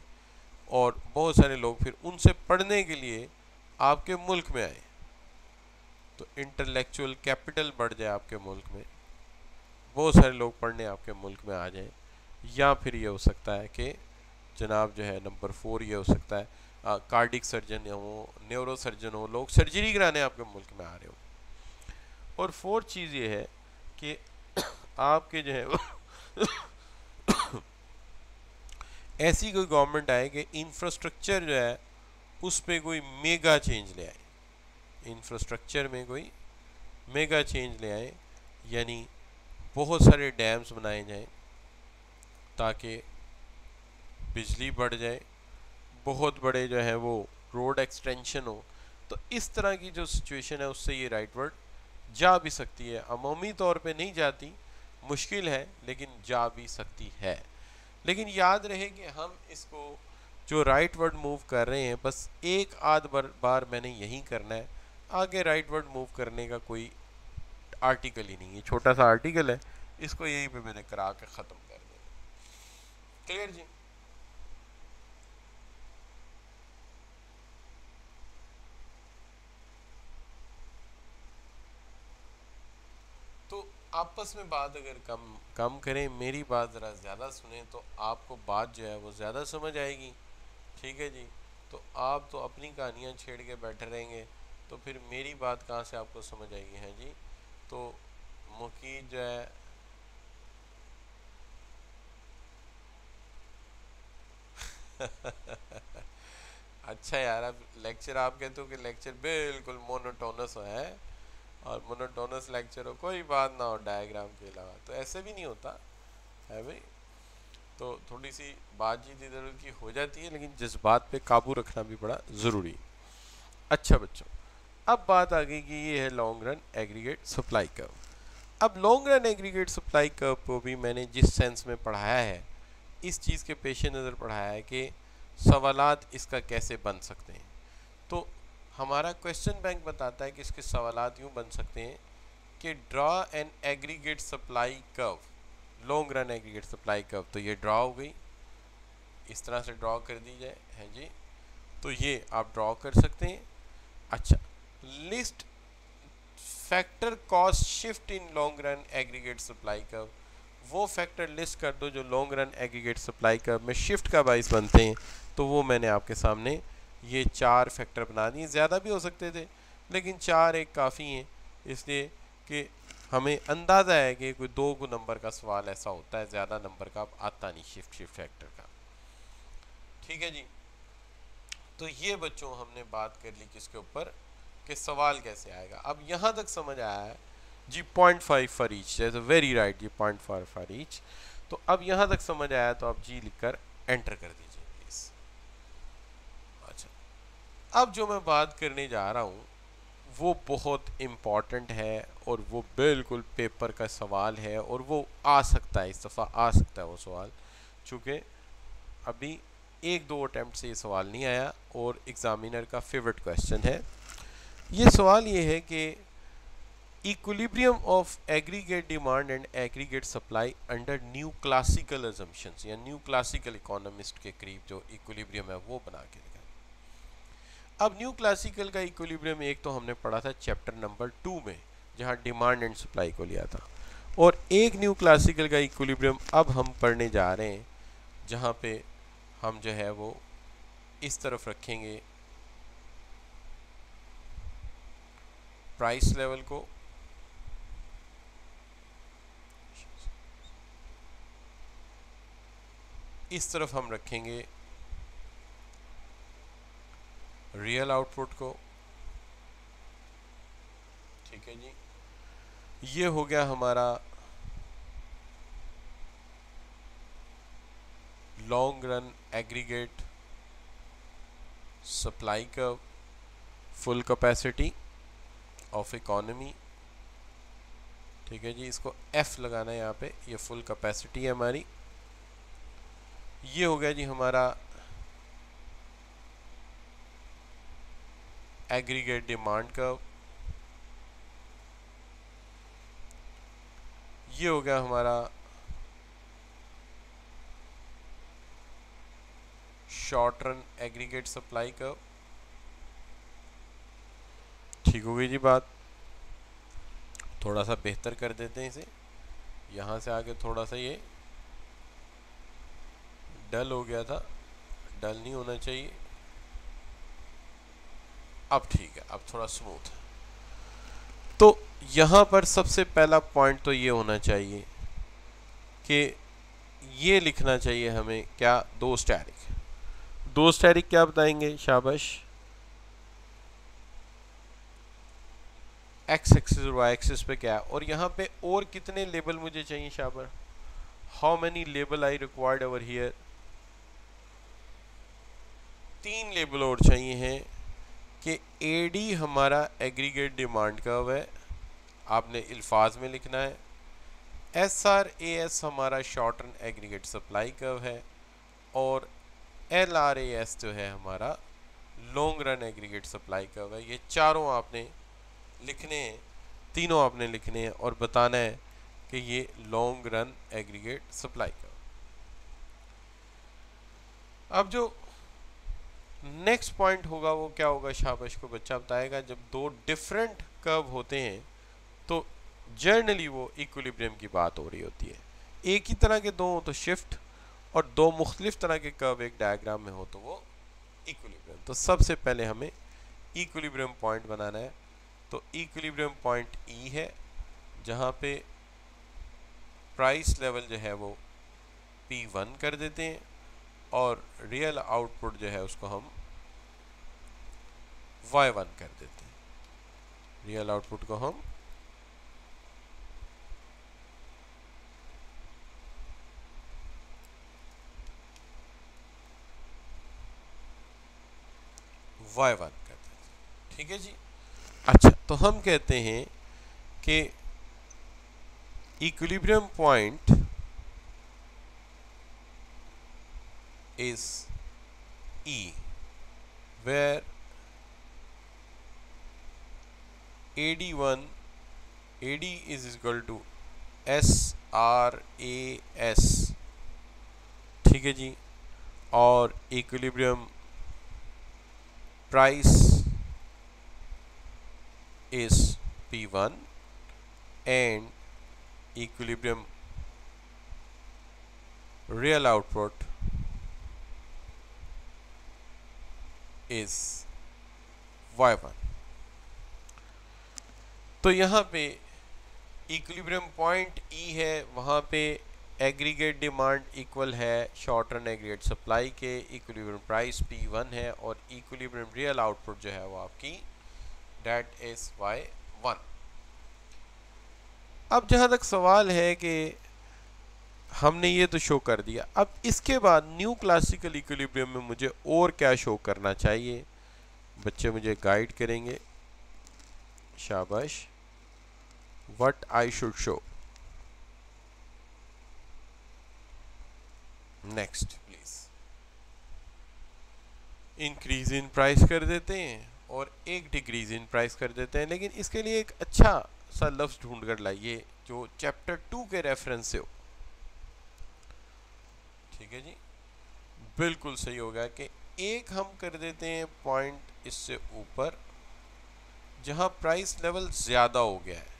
और बहुत सारे लोग फिर उनसे पढ़ने के लिए आपके मुल्क में आए तो इंटेलेक्चुअल कैपिटल बढ़ जाए आपके मुल्क में, बहुत सारे लोग पढ़ने आपके मुल्क में आ जाएँ, या फिर ये हो सकता है कि जनाब जो है नंबर फोर ये हो सकता है कार्डिक सर्जन हो न्यूरो सर्जन हो, लोग सर्जरी कराने आपके मुल्क में आ रहे हो। और फोर्थ चीज़ ये है कि आपके जो है ऐसी कोई गवर्नमेंट आए कि इंफ्रास्ट्रक्चर जो है उस पर कोई मेगा चेंज ले आए। इंफ्रास्ट्रक्चर में कोई मेगा चेंज ले आए, यानी बहुत सारे डैम्स बनाए जाएँ ताकि बिजली बढ़ जाए, बहुत बड़े जो है वो रोड एक्सटेंशन हो। तो इस तरह की जो सिचुएशन है, उससे ये राइट वर्ड जा भी सकती है। अमूमी तौर पे नहीं जाती, मुश्किल है, लेकिन जा भी सकती है। लेकिन याद रहे कि हम इसको जो राइट वर्ड मूव कर रहे हैं, बस एक आध बार मैंने यही करना है। आगे राइट वर्ड मूव करने का कोई आर्टिकल ही नहीं है, छोटा सा आर्टिकल है। इसको यहीं पे मैंने करा के ख़त्म कर दिया। क्लियर जी? आपस में बात अगर कम कम करें, मेरी बात ज़रा ज़्यादा सुने तो आपको बात जो है वो ज़्यादा समझ आएगी। ठीक है जी। तो आप तो अपनी कहानियाँ छेड़ के बैठे रहेंगे तो फिर मेरी बात कहाँ से आपको समझ आएगी, हैं जी? तो मुकीद जो है अच्छा यार, अब लेक्चर आप कहते हो कि लेक्चर बिल्कुल मोनोटोनस है और मोनोटोनस लेक्चर हो, कोई बात ना हो डायग्राम के अलावा। तो ऐसे भी नहीं होता, है भाई? तो थोड़ी सी बातचीत इधर उधर की हो जाती है, लेकिन जज्बात पे काबू रखना भी बड़ा ज़रूरी अच्छा बच्चों, अब बात आ गई कि ये है long run aggregate supply curve अब long run aggregate supply curve को भी मैंने जिस सेंस में पढ़ाया है, इस चीज़ के पेश नज़र पढ़ाया है कि सवालात इसका कैसे बन सकते हैं। तो हमारा क्वेश्चन बैंक बताता है कि इसके सवाल यूँ बन सकते हैं कि draw an aggregate supply curve long run aggregate supply curve तो ये ड्रा हो गई। इस तरह से ड्रा कर दी जाए। हैं जी? तो ये आप ड्रा कर सकते हैं। अच्छा list factor cause shift in long run aggregate supply curve वो फैक्टर लिस्ट कर दो जो long run aggregate supply curve में शिफ्ट का बाइस बनते हैं तो वो मैंने आपके सामने ये चार फैक्टर बना दिए। ज़्यादा भी हो सकते थे, लेकिन चार एक काफ़ी हैं, इसलिए कि हमें अंदाज़ा है कि कोई दो को नंबर का सवाल ऐसा होता है, ज़्यादा नंबर का आता नहीं शिफ्ट शिफ्ट फैक्टर का। ठीक है जी? तो ये बच्चों हमने बात कर ली किसके ऊपर? कि सवाल कैसे आएगा। अब यहाँ तक समझ आया है जी पॉइंट फाइव फॉर ईच जैसे वेरी राइट जी पॉइंट फाइव फॉर ईच तो अब यहाँ तक समझ आया तो आप जी लिखकर एंटर कर दीजिए प्लीज़ अच्छा। अब जो मैं बात करने जा रहा हूँ वो बहुत इंपॉर्टेंट है और वो बिल्कुल पेपर का सवाल है और वो आ सकता है, इस दफ़ा आ सकता है वो सवाल। चूँकि अभी एक दो अटैम्प्ट से ये सवाल नहीं आया और एग्ज़ामिनर का फेवरेट क्वेश्चन है। ये सवाल ये है कि equilibrium of aggregate demand and aggregate supply under new classical assumptions या न्यू क्लासिकल इकोनॉमिस्ट के करीब जो इक्विलिब्रियम है वो बना के अब न्यू क्लासिकल का इक्विलिब्रियम एक तो हमने पढ़ा था चैप्टर नंबर टू में, जहाँ डिमांड एंड सप्लाई को लिया था। और एक न्यू क्लासिकल का इक्विलिब्रियम अब हम पढ़ने जा रहे हैं, जहाँ पे हम जो है वो इस तरफ़ रखेंगे प्राइस लेवल को। इस तरफ़ हम रखेंगे रियल आउटपुट को। ठीक है जी। ये हो गया हमारा long run aggregate supply curve full capacity of economy ठीक है जी, इसको एफ़ लगाना है यहाँ पे, ये फुल कैपेसिटी है हमारी। ये हो गया जी हमारा एग्रीगेट डिमांड कर्व ये हो गया हमारा short run aggregate supply curve ठीक हो गई जी बात। थोड़ा सा बेहतर कर देते हैं इसे। यहाँ से आके थोड़ा सा ये डल हो गया था। डल नहीं होना चाहिए। अब ठीक है, अब थोड़ा स्मूथ है। तो यहाँ पर सबसे पहला पॉइंट तो ये होना चाहिए कि ये लिखना चाहिए हमें क्या दो स्टैरिक दो स्टैरिक क्या बताएँगे, शाबाश? एक्स एक्सिस और वाई एक्सिस पे क्या? है और यहाँ पे और कितने लेबल मुझे चाहिए Chabahar how many label I required over here तीन लेबल और चाहिए हैं। कि एडी हमारा एग्रीगेट डिमांड कर्व है। आपने अल्फाज में लिखना है। एस आर ए एस हमारा short run aggregate supply curve है और एल आर ए एस जो है हमारा long run aggregate supply curve है। ये चारों आपने लिखने हैं, तीनों आपने लिखने हैं और बताना है कि ये long run aggregate supply curve अब जो नेक्स्ट पॉइंट होगा, वो क्या होगा? शाबाश को बच्चा बताएगा, जब दो डिफरेंट कर्व होते हैं तो जर्नली वो इक्विलिब्रियम की बात हो रही होती है। एक ही तरह के दो हो तो शिफ्ट और दो मुख्तलिफ़ तरह के कर्व एक डायग्राम में हो तो वो इक्विलिब्रियम तो सबसे पहले हमें इक्विलिब्रियम पॉइंट बनाना है। तो इक्विलिब्रियम पॉइंट ई है, जहाँ पे प्राइस लेवल जो है वो पी वन कर देते हैं। और रियल आउटपुट जो है उसको हम वाई वन कर देते हैं। रियल आउटपुट को हम वाई वन कर देते हैं। ठीक है जी? अच्छा तो हम कहते हैं कि equilibrium point is E where A D one A D is equal to S R A S ठीक है जी और equilibrium price is P1 and equilibrium real output is Y1 तो यहाँ पे इक्विलिब्रियम पॉइंट ई है, वहाँ पे एग्रीगेट डिमांड इक्वल है शॉर्ट रन एग्रीगेट सप्लाई के इक्विलिब्रियम प्राइस पी वन है और इक्विलिब्रियम रियल आउटपुट जो है वो आपकी डेट इज़ वाई वन अब जहाँ तक सवाल है कि हमने ये तो शो कर दिया। अब इसके बाद न्यू क्लासिकल इक्विलिब्रियम में मुझे और क्या शो करना चाहिए? बच्चे मुझे गाइड करेंगे। शाबाश। What I should show next please increase in price कर देते हैं और एक डिग्रीज इन प्राइस कर देते हैं। लेकिन इसके लिए एक अच्छा सा लफ्ज़ ढूंढ कर लाइए, जो चैप्टर टू के रेफरेंस से हो। ठीक है जी? बिल्कुल सही हो गया कि एक हम कर देते हैं पॉइंट इससे ऊपर, जहाँ प्राइस लेवल ज़्यादा हो गया है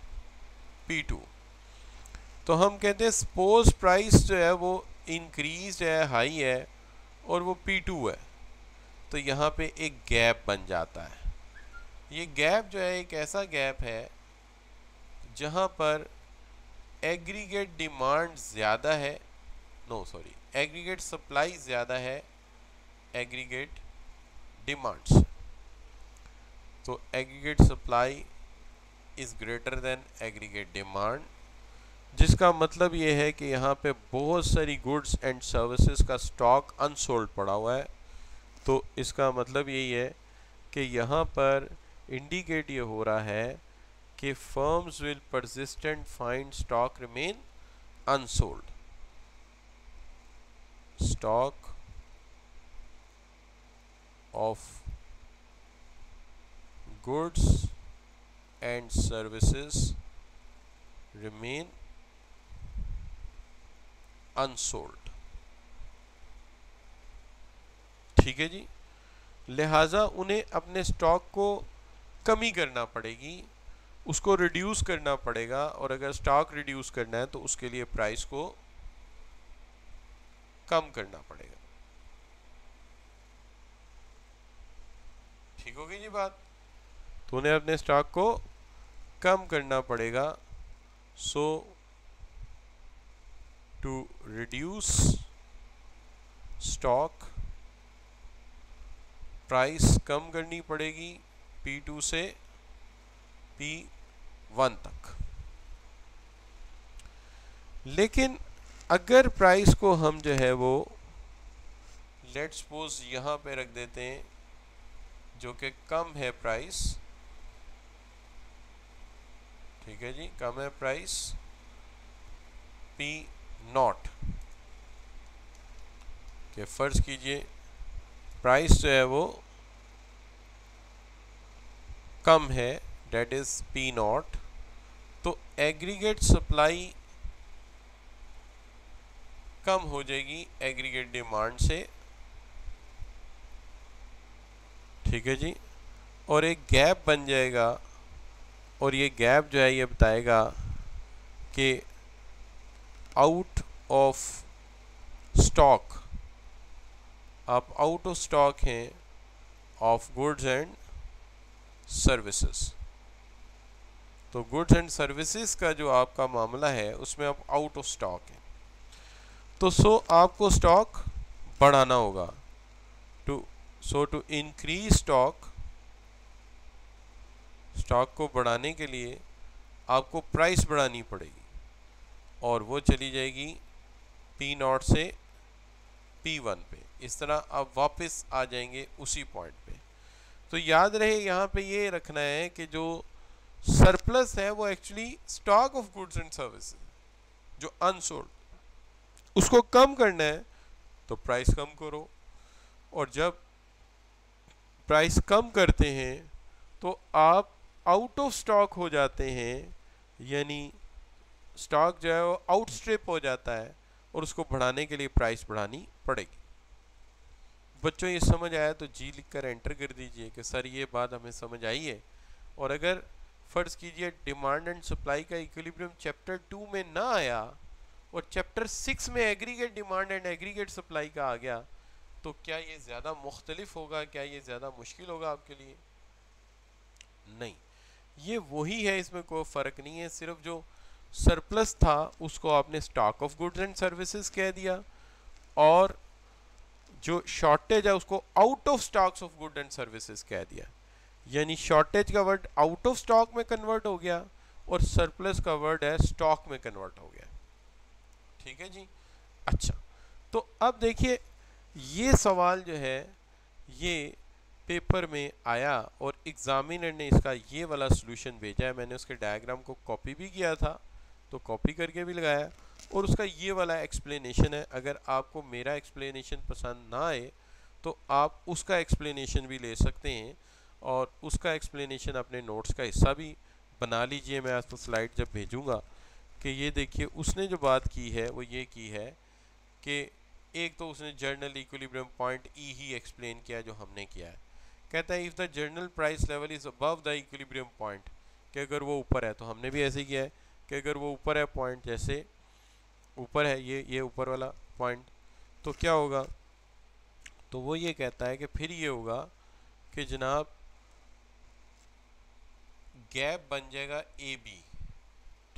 पी टू तो हम कहते हैं सपोज़ प्राइस जो है वो इंक्रीज है हाई है, और वो पी टू है तो यहाँ पे एक गैप बन जाता है। ये गैप जो है, एक ऐसा गैप है, जहाँ पर एग्रीगेट डिमांड ज़्यादा है नो सॉरी एग्रीगेट सप्लाई ज़्यादा है एग्रीगेट डिमांड्स तो aggregate supply is greater than aggregate demand जिसका मतलब ये है कि यहाँ पे बहुत सारी गुड्स एंड सर्विसेज़ का स्टॉक अनसोल्ड पड़ा हुआ है। तो इसका मतलब यही है कि यहाँ पर इंडिकेट ये हो रहा है कि firms will persistent find stock remain unsold stock of goods and services remain unsold ठीक है जी? लिहाजा उन्हें अपने स्टॉक को कमी करना पड़ेगी, उसको रिड्यूस करना पड़ेगा, और अगर स्टॉक रिड्यूस करना है तो उसके लिए प्राइस को कम करना पड़ेगा। ठीक होगी जी बात? तो उन्हें अपने स्टॉक को कम करना पड़ेगा। So to reduce stock price कम करनी पड़ेगी P2 से P1 तक। लेकिन अगर प्राइस को हम जो है वो लेट सपोज़ यहाँ पे रख देते हैं, जो कि कम है प्राइस ठीक है जी, कम है प्राइस पी नॉट के फ़र्ज़ कीजिए प्राइस जो है वो कम है डेट इज़ पी नॉट तो एग्रीगेट सप्लाई कम हो जाएगी एग्रीगेट डिमांड से। ठीक है जी? और एक गैप बन जाएगा, और ये गैप जो है ये बताएगा कि आउट ऑफ़ स्टॉक आप आउट ऑफ़ स्टॉक हैं ऑफ़ गुड्स एंड सर्विसेज़ तो गुड्स एंड सर्विसेज़ का जो आपका मामला है, उसमें आप आउट ऑफ़ स्टॉक हैं। तो सो आपको स्टॉक बढ़ाना होगा। To so to increase stock stock को बढ़ाने के लिए आपको प्राइस बढ़ानी पड़ेगी। और वो चली जाएगी पी नॉट से पी वन पे। इस तरह आप वापस आ जाएँगे उसी पॉइंट पे। तो याद रहे, यहाँ पे ये रखना है कि जो सरप्लस है, वो actually stock of goods and services जो अनसोल्ड उसको कम करना है तो प्राइस कम करो। और जब प्राइस कम करते हैं तो आप आउट ऑफ़ स्टॉक हो जाते हैं, यानी स्टॉक जो है वो आउटस्ट्रिप हो जाता है, और उसको बढ़ाने के लिए प्राइस बढ़ानी पड़ेगी। बच्चों, ये समझ आया तो जी लिख कर एंटर कर दीजिए कि, सर, ये बात हमें समझ आई है। और अगर फ़र्ज़ कीजिए डिमांड एंड सप्लाई का इक्विलिब्रियम चैप्टर टू में ना आया और चैप्टर सिक्स में aggregate demand and aggregate supply का आ गया तो क्या ये ज़्यादा मुख्तलिफ़ होगा? क्या ये ज़्यादा मुश्किल होगा आपके लिए? नहीं। ये वही है, इसमें कोई फ़र्क नहीं है। सिर्फ़ जो सरप्लस था, उसको आपने stock of goods and services कह दिया और जो शॉर्टेज है, उसको out of stocks of good and services कह दिया। यानी शॉर्टेज का वर्ड आउट ऑफ़ स्टॉक में कन्वर्ट हो गया और सरप्लस का वर्ड है स्टॉक में कन्वर्ट हो गया। ठीक है जी? अच्छा तो अब देखिए, ये सवाल जो है, ये पेपर में आया और एग्जामिनर ने इसका ये वाला सोल्यूशन भेजा है। मैंने उसके डायग्राम को कॉपी भी किया था तो कॉपी करके भी लगाया और उसका ये वाला एक्सप्लेनेशन है। अगर आपको मेरा एक्सप्लेनेशन पसंद ना आए तो आप उसका एक्सप्लेनेशन भी ले सकते हैं और उसका एक्सप्लेनेशन अपने नोट्स का हिस्सा भी बना लीजिए। मैं आपको स्लाइड जब भेजूँगा कि ये देखिए, उसने जो बात की है, वो ये की है कि एक तो उसने जर्नल इक्विलिब्रियम पॉइंट ई ही एक्सप्लेन किया जो हमने किया है। कहता है if the general price level is above the equilibrium point कि अगर वो ऊपर है तो हमने भी ऐसे ही किया है, कि अगर वो ऊपर है पॉइंट जैसे ऊपर है ये ये ऊपर वाला पॉइंट तो क्या होगा? तो वो ये कहता है कि फिर ये होगा कि जनाब गैप बन जाएगा ए बी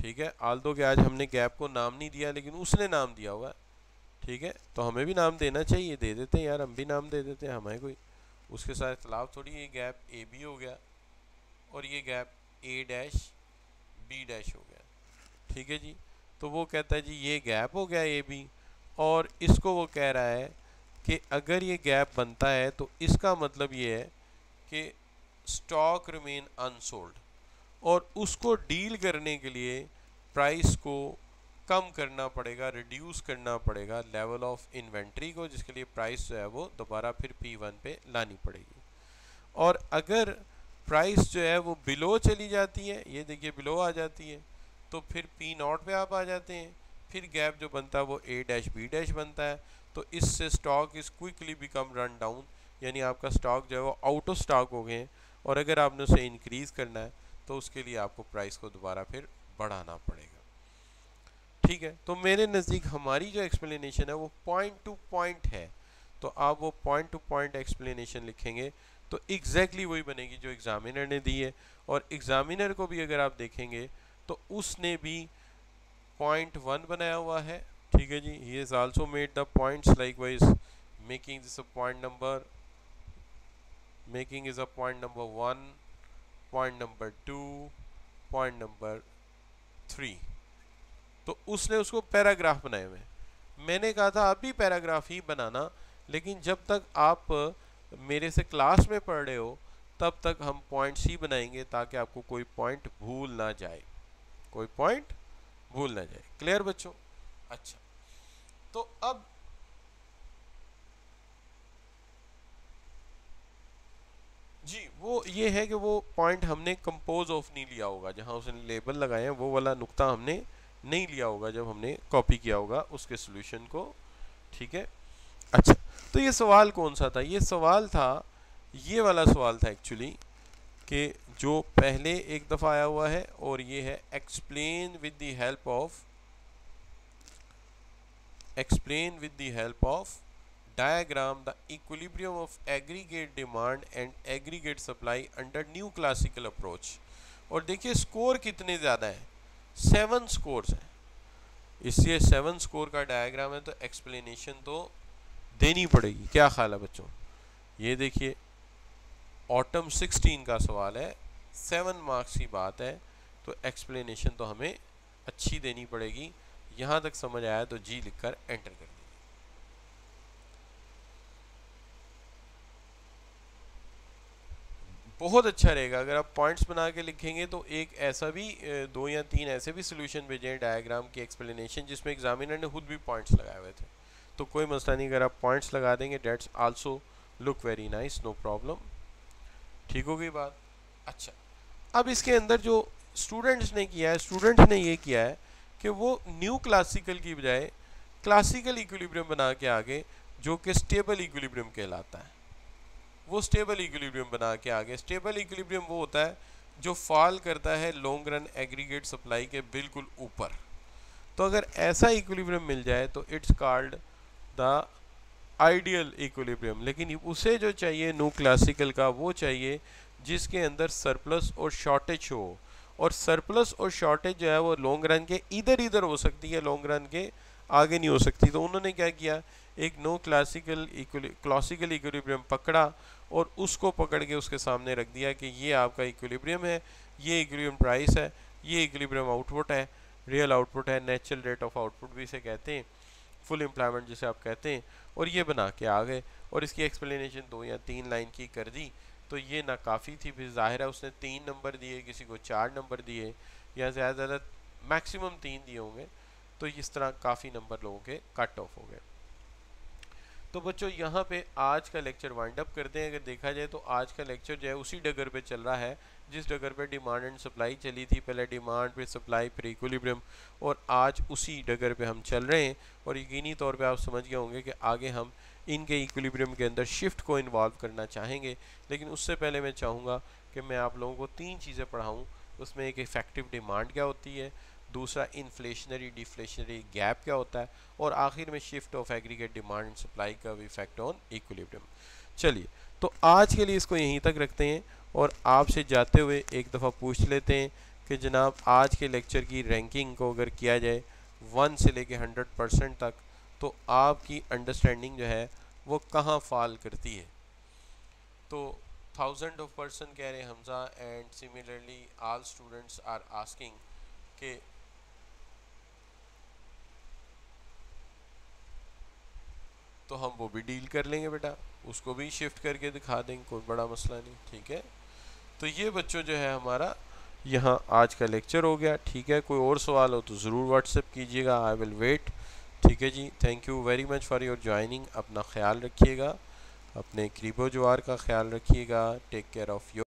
ठीक है? आल दो कि आज हमने गैप को नाम नहीं दिया, लेकिन उसने नाम दिया हुआ है। ठीक है? तो हमें भी नाम देना चाहिए। दे देते हैं यार, हम भी नाम दे देते हैं, हमें कोई। उसके साथ इतलाफ थोड़ी ये गैप ए बी हो गया और ये gap A dash, B dash हो गया। ठीक है जी? तो वो कहता है जी, ये गैप हो गया ए बी। और इसको वो कह रहा है कि अगर ये गैप बनता है तो इसका मतलब ये है कि स्टॉक रिमेन अनसोल्ड। और उसको डील करने के लिए प्राइस को कम करना पड़ेगा रिड्यूस करना पड़ेगा लेवल ऑफ़ इन्वेंट्री को, जिसके लिए प्राइस जो है वो दोबारा फिर पी वन पे लानी पड़ेगी। और अगर प्राइस जो है वो बिलो चली जाती है, ये देखिए बिलो आ जाती है तो फिर पी नॉट पे आप आ जाते हैं। फिर गैप जो बनता है वो ए डैश बी डैश बनता है तो इससे stock is quickly become run down यानी आपका स्टॉक जो है वो आउट ऑफ़ स्टॉक हो गए और अगर आपने उसे इंक्रीज़ करना है तो उसके लिए आपको प्राइस को दोबारा फिर बढ़ाना पड़ेगा। ठीक है तो मेरे नज़दीक हमारी जो एक्सप्लेनेशन है वो पॉइंट टू पॉइंट है। तो आप वो पॉइंट टू पॉइंट एक्सप्लेनेशन लिखेंगे तो एग्जैक्टली exactly वही बनेगी जो एग्जामिनर ने दी है। और एग्जामिनर को भी अगर आप देखेंगे तो उसने भी पॉइंट वन बनाया हुआ है। ठीक है जी he is also made the points likewise making this a point number making is a point number one point number two, point number three. तो उसने उसको पैराग्राफ बनाए हुए मैंने कहा था अभी पैराग्राफ ही बनाना, लेकिन जब तक आप मेरे से क्लास में पढ़ रहे हो, तब तक हम पॉइंट्स ही बनाएँगे ताकि आपको कोई पॉइंट भूल ना जाए। कोई पॉइंट भूल ना जाए। क्लियर बच्चों? अच्छा। तो अब जी, वो ये है कि वो पॉइंट हमने कंपोज ऑफ़ नहीं लिया होगा। जहाँ उसने लेबल लगाए हैं, वो वाला नुक्ता हमने नहीं लिया होगा जब हमने कॉपी किया होगा उसके सोल्यूशन को। ठीक है? अच्छा तो ये सवाल कौन सा था? ये सवाल था, ये वाला सवाल था एक्चुअली कि जो पहले एक दफ़ा आया हुआ है और ये है explain with the help of explain with the help of diagram the equilibrium of aggregate demand and aggregate supply under new classical approach और देखिए स्कोर कितने ज़्यादा हैं? सेवन स्कोर्स हैं। इसलिए सेवन स्कोर का डायग्राम है तो एक्सप्लेनेशन तो देनी पड़ेगी। क्या ख्याल है बच्चों? ये देखिए ऑटम सिक्सटीन का सवाल है। सेवन मार्क्स की बात है तो एक्सप्लेनेशन तो हमें अच्छी देनी पड़ेगी। यहाँ तक समझ आया तो जी लिखकर एंटर कर। बहुत अच्छा रहेगा। अगर आप पॉइंट्स बना के लिखेंगे तो एक ऐसा भी दो या तीन ऐसे भी सोल्यूशन भेजें डायग्राम की एक्सप्लेनेशन जिसमें एग्जामिनर ने खुद भी पॉइंट्स लगाए हुए थे। तो कोई मसला नहीं, अगर आप पॉइंट्स लगा देंगे that's also look very nice no problem ठीक हो गई बात? अच्छा। अब इसके अंदर जो स्टूडेंट्स ने किया है स्टूडेंट्स ने ये किया है कि वो न्यू क्लासिकल की बजाय क्लासिकल इक्विलिब्रियम बना के आगे, जो कि स्टेबल इक्विलिब्रियम कहलाता है। वो स्टेबल इक्विलिब्रियम बना के आ आगे। स्टेबल इक्विलिब्रियम वो होता है जो फॉल करता है लॉन्ग रन एग्रीगेट सप्लाई के बिल्कुल ऊपर। तो अगर ऐसा इक्विलिब्रियम मिल जाए तो it's called the ideal equilibrium लेकिन उसे जो चाहिए नो क्लासिकल का, वो चाहिए जिसके अंदर सरप्लस और शॉर्टेज हो। और सरप्लस और शॉर्टेज जो है, वो लॉन्ग रन के इधर इधर हो सकती है लॉन्ग रन के आगे नहीं हो सकती। तो उन्होंने क्या किया? एक नो क्लासिकल क्लासिकल इक्विलिब्रियम पकड़ा और उसको पकड़ के उसके सामने रख दिया कि ये आपका इक्विलिब्रियम है, ये इक्विलिब्रियम प्राइस है, ये इक्विलिब्रियम आउटपुट है रियल आउटपुट है नेचुरल रेट ऑफ़ आउटपुट भी इसे कहते हैं फुल एम्प्लॉयमेंट जिसे आप कहते हैं, और ये बना के आ गए और इसकी एक्सप्लेनेशन दो या तीन लाइन की कर दी। तो ये ना काफ़ी थी, फिर ज़ाहिर है उसने तीन नंबर दिए, किसी को चार नंबर दिए, या ज़्यादा ज़्यादा मैक्सिमम तीन दिए होंगे तो इस तरह काफ़ी नंबर लोगों के कट ऑफ़ हो गए। तो बच्चों, यहाँ पे आज का लेक्चर वाइंड अप करते हैं। अगर देखा जाए तो आज का लेक्चर जो है, उसी डगर पे चल रहा है, जिस डगर पे डिमांड एंड सप्लाई चली थी। पहले डिमांड फिर सप्लाई फिर इक्विलिब्रियम और आज उसी डगर पे हम चल रहे हैं। और यकीनी तौर पे आप समझ गए होंगे कि आगे हम इनके इक्विलिब्रियम के अंदर शिफ्ट को इन्वॉल्व करना चाहेंगे। लेकिन उससे पहले मैं चाहूँगा कि मैं आप लोगों को तीन चीज़ें पढ़ाऊँ। उसमें एक इफ़ेक्टिव डिमांड क्या होती है दूसरा इन्फ्लेशनरी डिफ्लेशनरी गैप क्या होता है? और आखिर में shift of aggregate demand and supply का इफ़ेक्ट ऑन इक्विलिब्रियम चलिए तो आज के लिए इसको यहीं तक रखते हैं और आपसे जाते हुए एक दफ़ा पूछ लेते हैं कि जनाब, आज के लेक्चर की रैंकिंग को अगर किया जाए वन से लेके हंड्रेड परसेंट तक तो आपकी अंडरस्टैंडिंग जो है, वो कहाँ फॉल करती है? तो थाउज़ेंड ऑफ़ पर्सन कह रहे Hamza and similarly all students are asking के तो हम वो भी डील कर लेंगे बेटा। उसको भी शिफ्ट करके दिखा देंगे, कोई बड़ा मसला नहीं, ठीक है? तो ये बच्चों जो है हमारा यहाँ आज का लेक्चर हो गया, ठीक है? कोई और सवाल हो तो ज़रूर व्हाट्सएप कीजिएगा आई विल वेट ठीक है जी? Thank you very much for your joining अपना ख्याल रखिएगा, अपने करीबो जवार का ख्याल रखिएगा टेक केयर ऑफ़ योर